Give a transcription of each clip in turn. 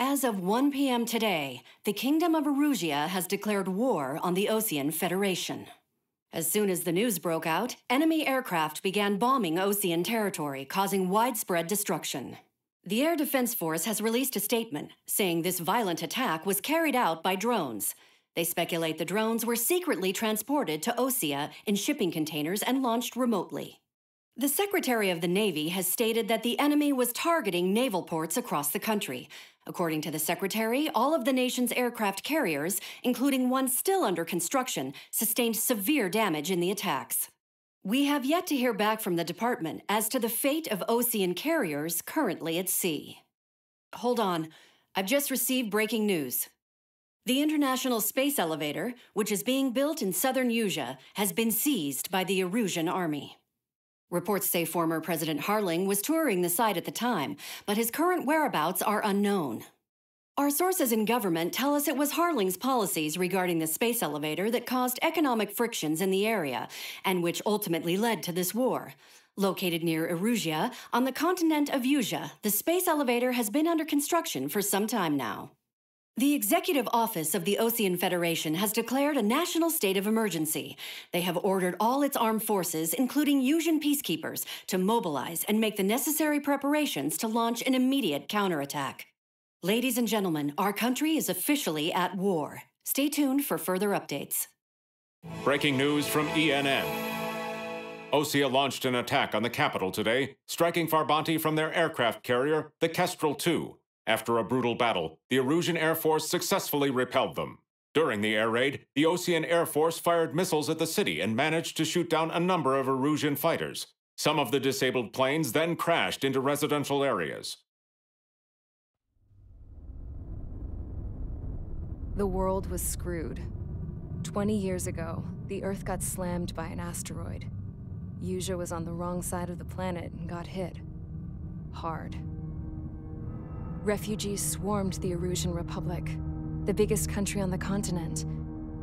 As of 1 p.m. today, the Kingdom of Erusia has declared war on the Osean Federation. As soon as the news broke out, enemy aircraft began bombing Osean territory, causing widespread destruction. The Air Defense Force has released a statement saying this violent attack was carried out by drones. They speculate the drones were secretly transported to Osea in shipping containers and launched remotely. The Secretary of the Navy has stated that the enemy was targeting naval ports across the country. According to the Secretary, all of the nation's aircraft carriers, including one still under construction, sustained severe damage in the attacks. We have yet to hear back from the department as to the fate of Osean carriers currently at sea. Hold on, I've just received breaking news. The International Space Elevator, which is being built in southern Usea, has been seized by the Erusian Army. Reports say former President Harling was touring the site at the time, but his current whereabouts are unknown. Our sources in government tell us it was Harling's policies regarding the space elevator that caused economic frictions in the area, and which ultimately led to this war. Located near Erusia, on the continent of Usea, the space elevator has been under construction for some time now. The Executive Office of the Osean Federation has declared a national state of emergency. They have ordered all its armed forces, including Usean peacekeepers, to mobilize and make the necessary preparations to launch an immediate counterattack. Ladies and gentlemen, our country is officially at war. Stay tuned for further updates. Breaking news from ENN. Osea launched an attack on the capital today, striking Farbanti from their aircraft carrier, the Kestrel II. After a brutal battle, the Erusian Air Force successfully repelled them. During the air raid, the Osean Air Force fired missiles at the city and managed to shoot down a number of Erusian fighters. Some of the disabled planes then crashed into residential areas. The world was screwed. 20 years ago, the Earth got slammed by an asteroid. Usea was on the wrong side of the planet and got hit. Hard. Refugees swarmed the Erusian Republic, the biggest country on the continent,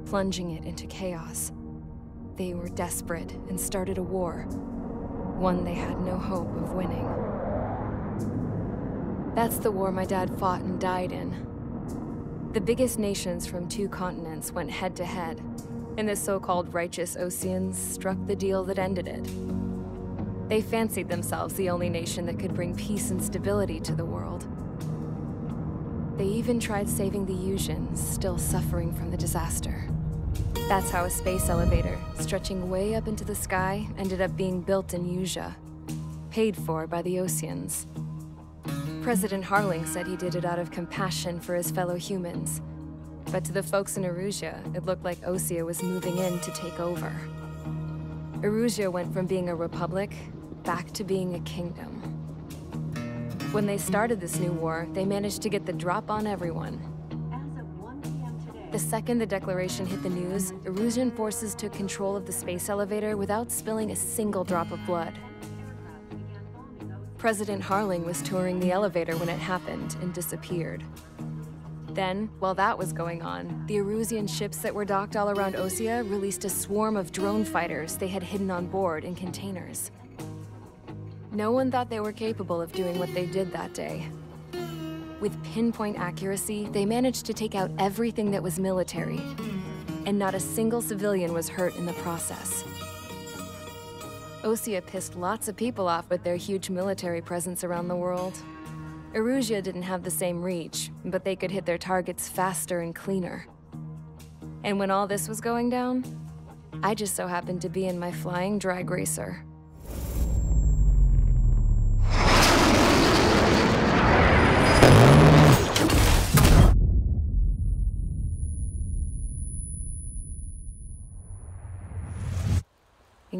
plunging it into chaos. They were desperate and started a war, one they had no hope of winning. That's the war my dad fought and died in. The biggest nations from two continents went head to head, and the so-called righteous Oseans struck the deal that ended it. They fancied themselves the only nation that could bring peace and stability to the world. They even tried saving the Useans, still suffering from the disaster. That's how a space elevator, stretching way up into the sky, ended up being built in Usea, paid for by the Oseans. President Harling said he did it out of compassion for his fellow humans. But to the folks in Erusia, it looked like Osea was moving in to take over. Erusia went from being a republic back to being a kingdom. When they started this new war, they managed to get the drop on everyone. The second the declaration hit the news, Erusian forces took control of the space elevator without spilling a single drop of blood. President Harling was touring the elevator when it happened and disappeared. Then, while that was going on, the Erusian ships that were docked all around Osea released a swarm of drone fighters they had hidden on board in containers. No one thought they were capable of doing what they did that day. With pinpoint accuracy, they managed to take out everything that was military, and not a single civilian was hurt in the process. Osea pissed lots of people off with their huge military presence around the world. Erusia didn't have the same reach, but they could hit their targets faster and cleaner. And when all this was going down, I just so happened to be in my flying drag racer.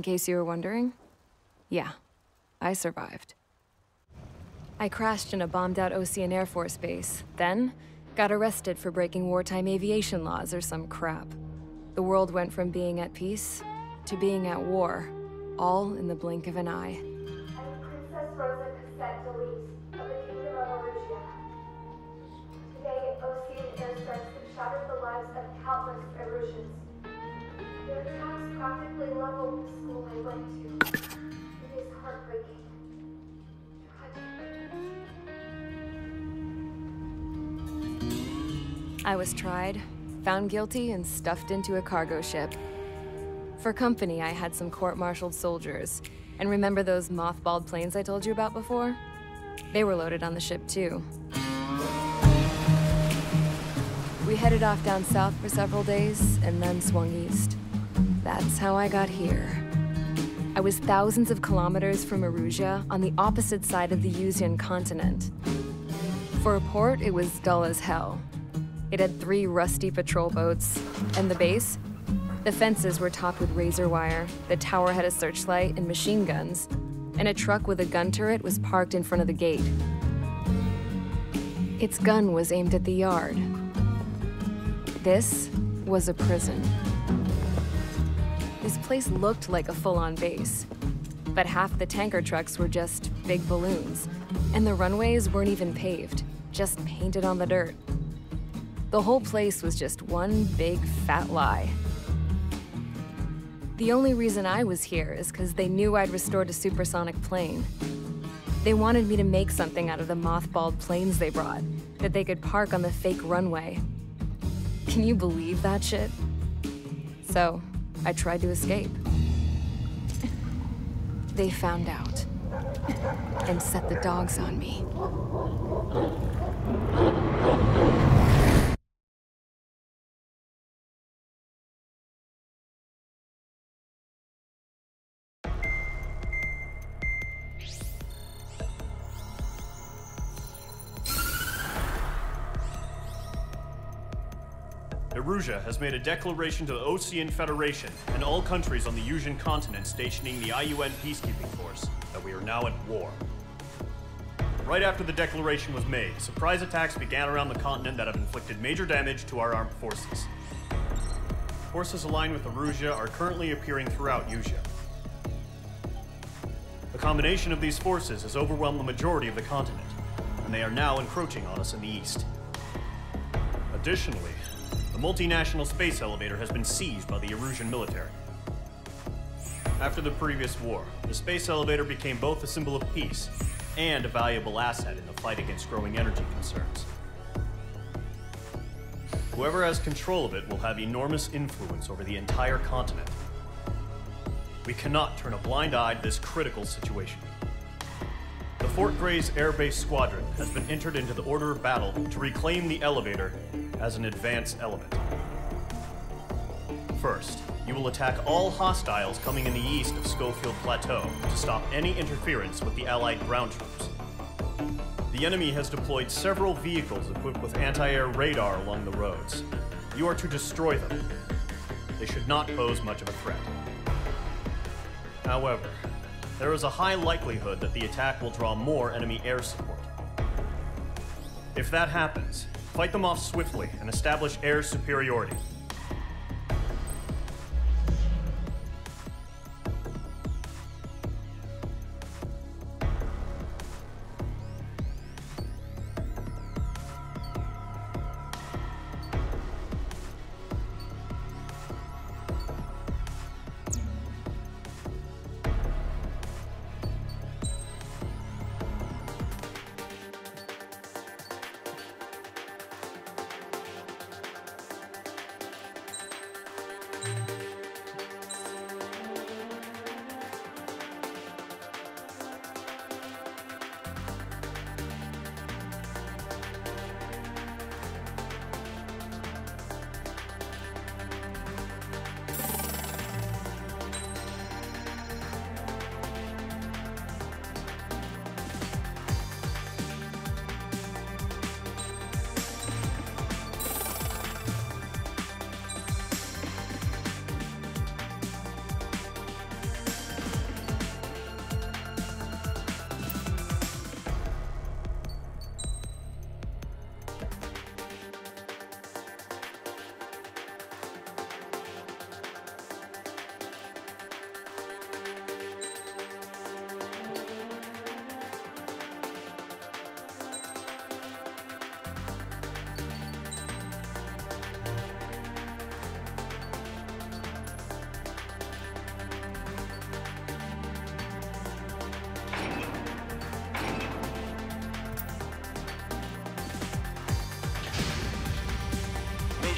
In case you were wondering, yeah, I survived. I crashed in a bombed-out Osean Air Force base, then got arrested for breaking wartime aviation laws or some crap. The world went from being at peace to being at war, all in the blink of an eye. Princess Rosa Cossette D'Elise of I was tried, found guilty, and stuffed into a cargo ship. For company, I had some court-martialed soldiers. And remember those mothballed planes I told you about before? They were loaded on the ship too. We headed off down south for several days, and then swung east. That's how I got here. I was thousands of kilometers from Erusia on the opposite side of the Usean continent. For a port, it was dull as hell. It had three rusty patrol boats, and the base? The fences were topped with razor wire, the tower had a searchlight and machine guns, and a truck with a gun turret was parked in front of the gate. Its gun was aimed at the yard. This was a prison. This place looked like a full-on base. But half the tanker trucks were just big balloons, and the runways weren't even paved, just painted on the dirt. The whole place was just one big fat lie. The only reason I was here is because they knew I'd restored a supersonic plane. They wanted me to make something out of the mothballed planes they brought, that they could park on the fake runway. Can you believe that shit? So, I tried to escape. They found out and set the dogs on me. Made a declaration to the Osean Federation and all countries on the Usean continent stationing the IUN peacekeeping force that we are now at war. Right after the declaration was made, surprise attacks began around the continent that have inflicted major damage to our armed forces. Forces aligned with Erusia are currently appearing throughout Usea. The combination of these forces has overwhelmed the majority of the continent, and they are now encroaching on us in the east. Additionally, the multinational space elevator has been seized by the Erusian military. After the previous war, the space elevator became both a symbol of peace and a valuable asset in the fight against growing energy concerns. Whoever has control of it will have enormous influence over the entire continent. We cannot turn a blind eye to this critical situation. The Fort Grays Air Base Squadron has been entered into the order of battle to reclaim the elevator as an advance element. First, you will attack all hostiles coming in the east of Schofield Plateau to stop any interference with the Allied ground troops. The enemy has deployed several vehicles equipped with anti-air radar along the roads. You are to destroy them. They should not pose much of a threat. However, there is a high likelihood that the attack will draw more enemy air support. If that happens, fight them off swiftly and establish air superiority.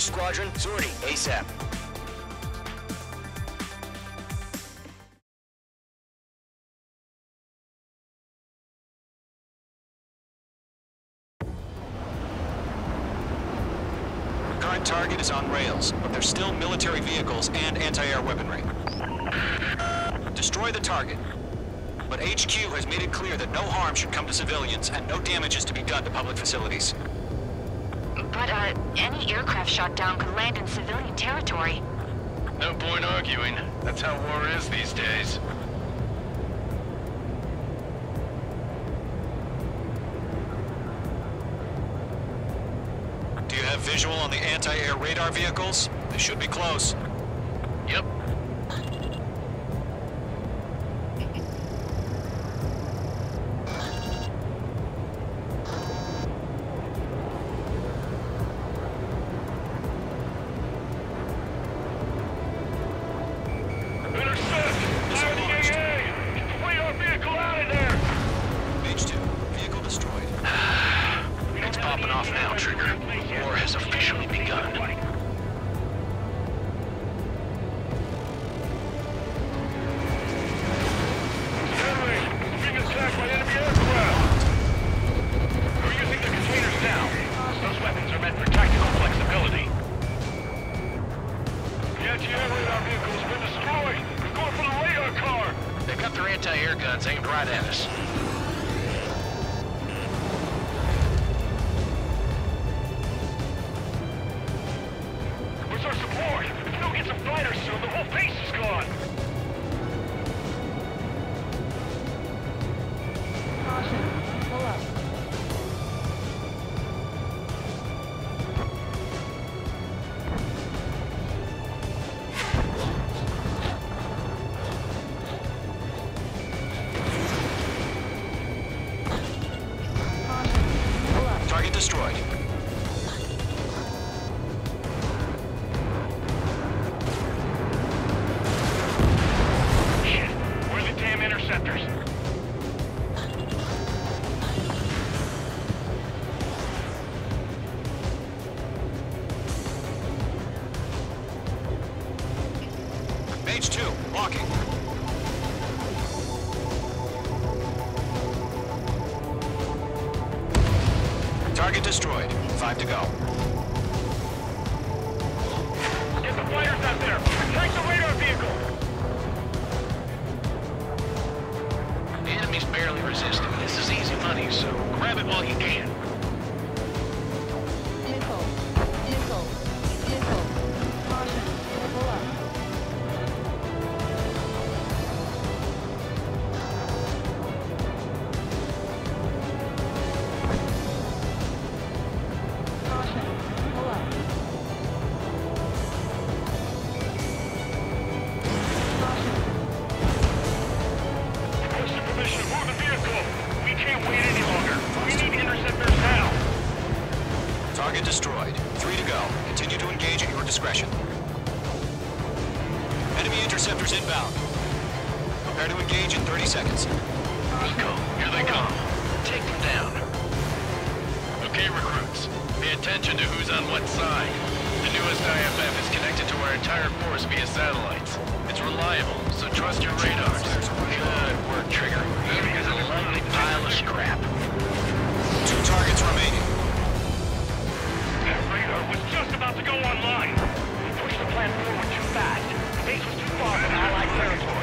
Squadron, sortie, ASAP. Current target is on rails, but there's still military vehicles and anti-air weaponry. Destroy the target. But HQ has made it clear that no harm should come to civilians and no damage is to be done to public facilities. But, uh, any aircraft shot down could land in civilian territory. No point arguing. That's how war is these days. Do you have visual on the anti-air radar vehicles? They should be close. Target destroyed. Five to go. Get the fighters out there! Take the radar vehicle! The enemy's barely resisting. This is easy money, so grab it while you can. Target destroyed. Three to go. Continue to engage at your discretion. Enemy interceptors inbound. Prepare to engage in 30 seconds. Nico, here they come. Take them down. Okay, recruits. Pay attention to who's on what side. The newest IFF is connected to our entire force via satellites. It's reliable, so trust your radars. Good work, Trigger. Enemy is a lovely pile of scrap. Two targets remaining. About to go online! We pushed the plan forward too fast. The base was too far from Allied territory.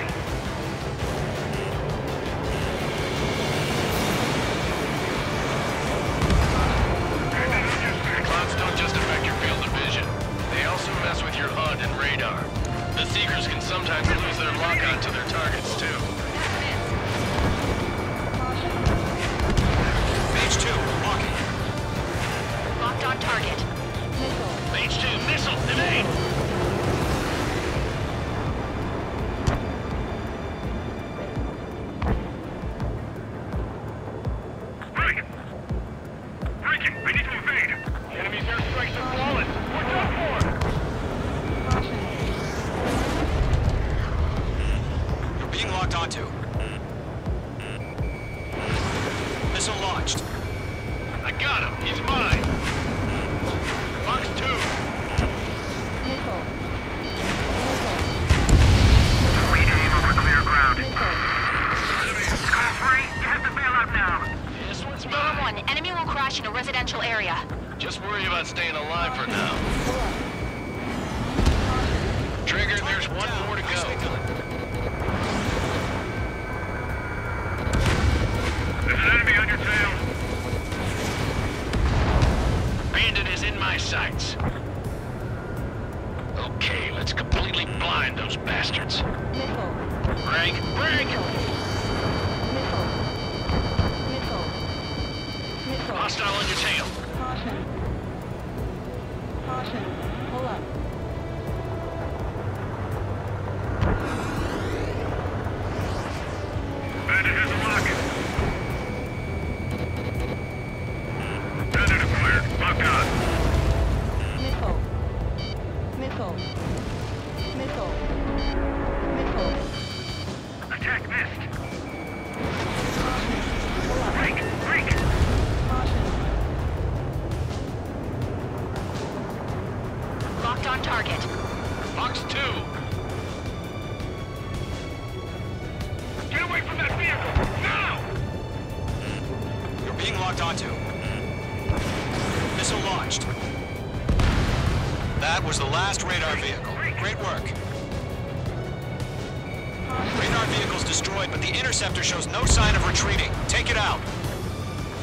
vehicle's destroyed, but the interceptor shows no sign of retreating. Take it out.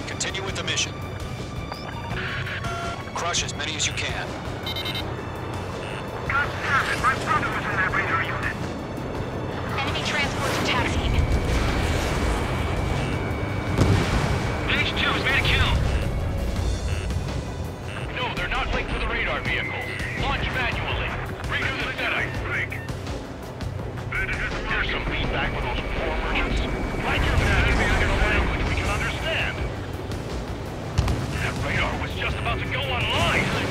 Continue with the mission. Crush as many as you can. My brother was in that radar unit. Enemy transports attacking. Mage 2 has made a kill. No, they're not linked to the radar vehicle. Launch manually. Redo the setup there's some feedback with those poor merchants? Write your messages in a language we can understand. That radar was just about to go online.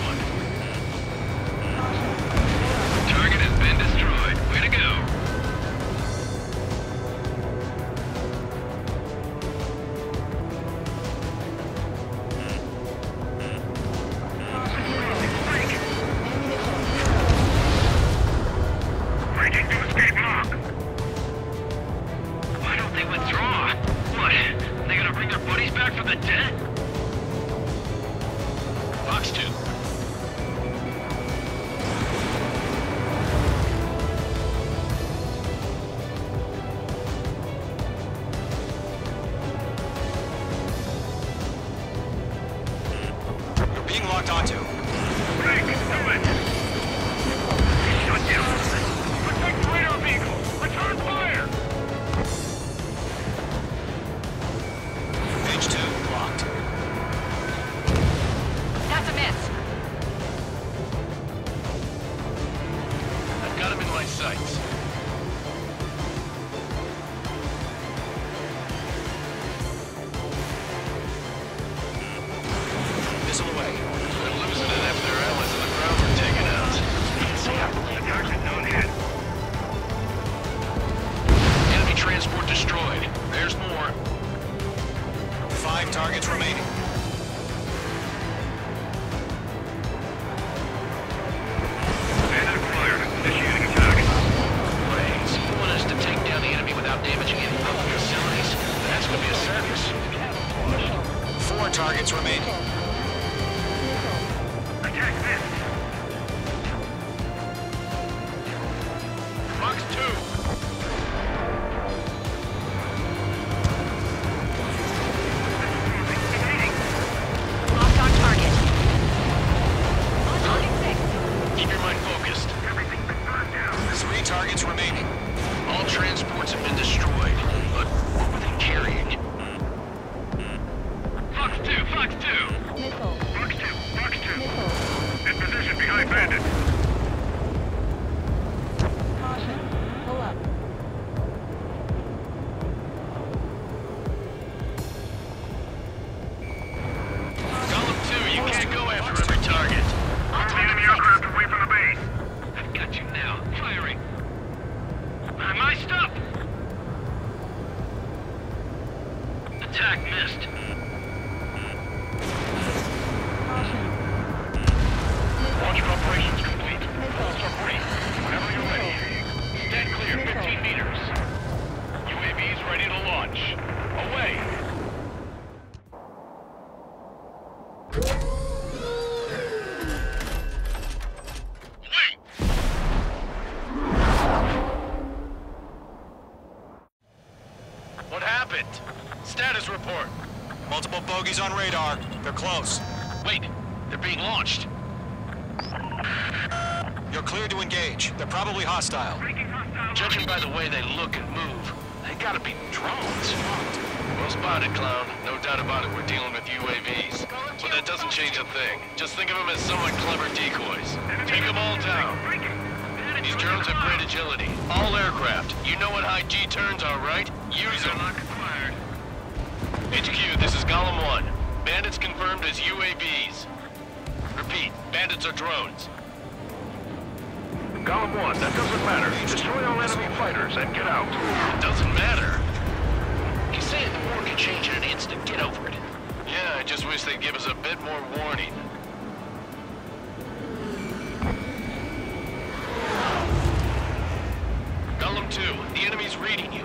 Close. Wait, they're being launched. You're clear to engage. They're probably hostile. Judging by the way they look and move, they gotta be drones. Well spotted, clown. No doubt about it, we're dealing with UAVs. But that doesn't change a thing. Just think of them as somewhat clever decoys. Take them all down. These drones have great agility. All aircraft. You know what high G turns are, right? Use them. HQ, this is Golem 1. Bandits confirmed as UAVs. Repeat, bandits are drones. Golem 1, that doesn't matter. Destroy all enemy fighters and get out. It doesn't matter. He's saying the war could change in an instant. Get over it. Yeah, I just wish they'd give us a bit more warning. Golem 2, the enemy's reading you.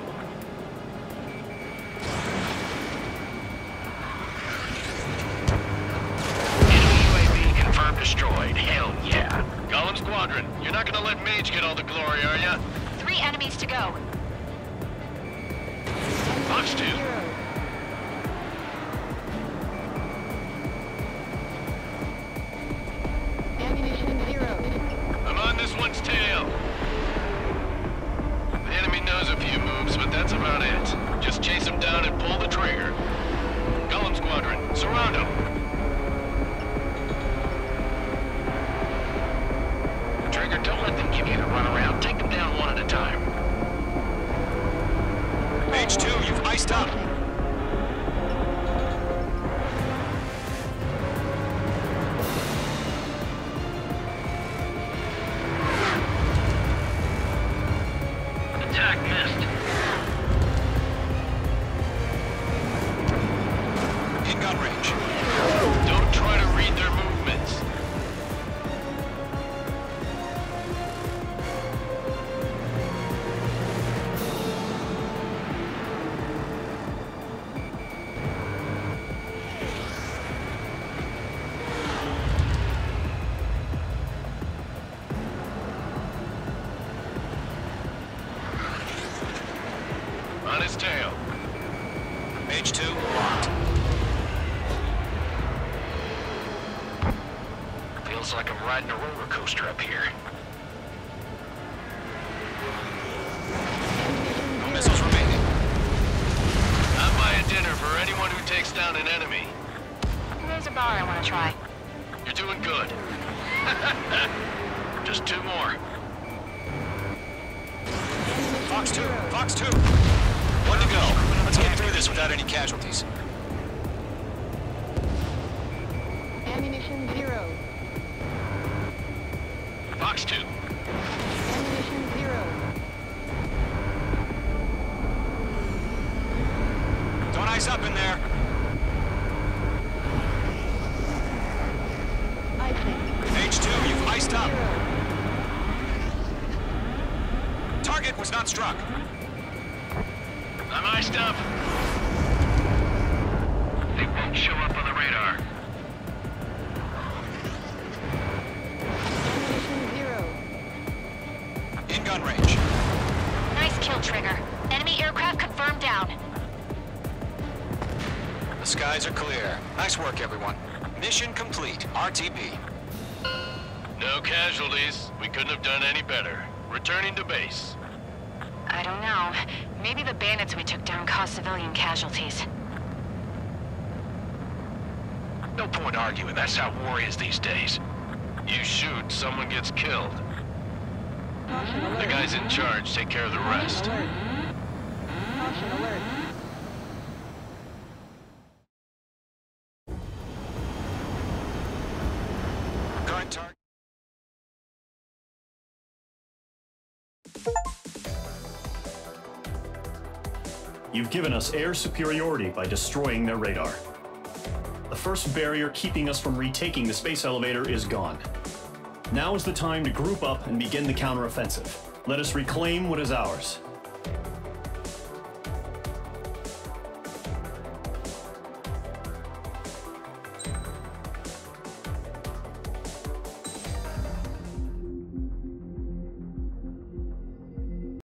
Mage get all the glory, are ya? Three enemies to go. Feels like I'm riding a roller coaster up here. No missiles remaining. I'm buying dinner for anyone who takes down an enemy. There's a bar I want to try. You're doing good. Just two more. Fox 2, Fox 2. One to go. Let's get through this without any casualties. Was not struck. I'm iced up. They won't show up on the radar. Ammunition zero. In gun range. Nice kill, Trigger. Enemy aircraft confirmed down. The skies are clear. Nice work, everyone. Mission complete. RTB. No casualties. We couldn't have done any better. Returning to base. I don't know. Maybe the bandits we took down caused civilian casualties. No point arguing. That's how war is these days. You shoot, someone gets killed. The guys in charge take care of the rest. Given us air superiority by destroying their radar. The first barrier keeping us from retaking the space elevator is gone. Now is the time to group up and begin the counteroffensive. Let us reclaim what is ours.